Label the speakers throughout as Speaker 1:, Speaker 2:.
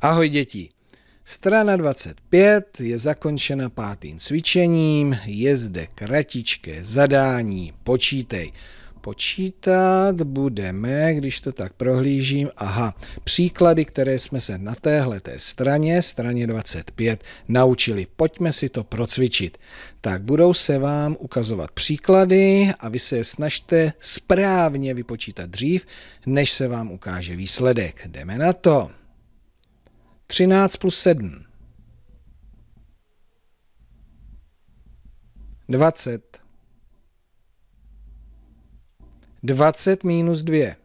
Speaker 1: Ahoj děti. Strana 25 je zakončena pátým cvičením, je zde kratičké zadání, počítej. Počítat budeme, když to tak prohlížím, aha, příklady, které jsme se na téhle té straně, straně 25, naučili. Pojďme si to procvičit. Tak budou se vám ukazovat příklady a vy se je snažte správně vypočítat dřív, než se vám ukáže výsledek. Jdeme na to. 13 plus 7. 20. 20 minus 2.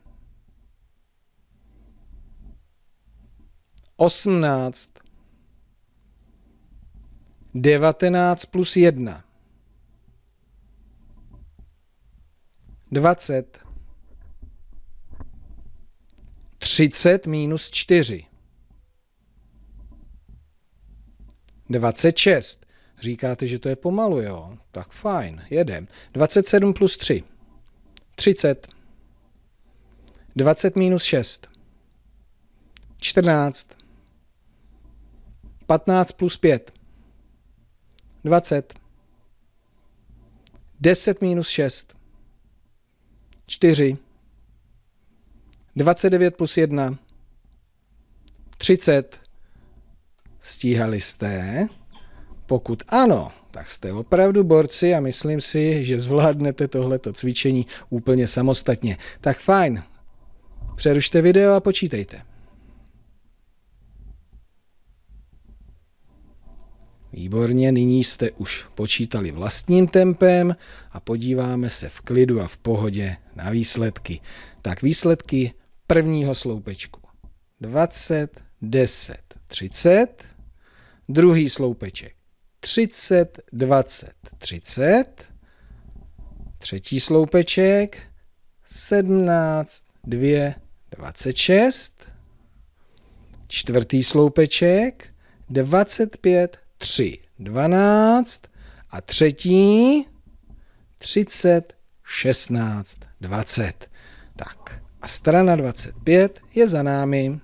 Speaker 1: 18. 19 plus 1. 20. 30 minus 4. 26. Říkáte, že to je pomalu, jo? Tak fajn, jedem. 27 plus 3. 30. 20 minus 6. 14. 15 plus 5. 20. 10 minus 6. 4. 29 plus 1. 30. Stíhali jste? Pokud ano, tak jste opravdu borci a myslím si, že zvládnete tohleto cvičení úplně samostatně. Tak fajn, přerušte video a počítejte. Výborně, nyní jste už počítali vlastním tempem a podíváme se v klidu a v pohodě na výsledky. Tak výsledky prvního sloupečku. 20, 10, 30. Druhý sloupeček 30, 20, 30. Třetí sloupeček 17, 2, 26. Čtvrtý sloupeček 25, 3, 12. A třetí 30, 16, 20. Tak a strana 25 je za námi.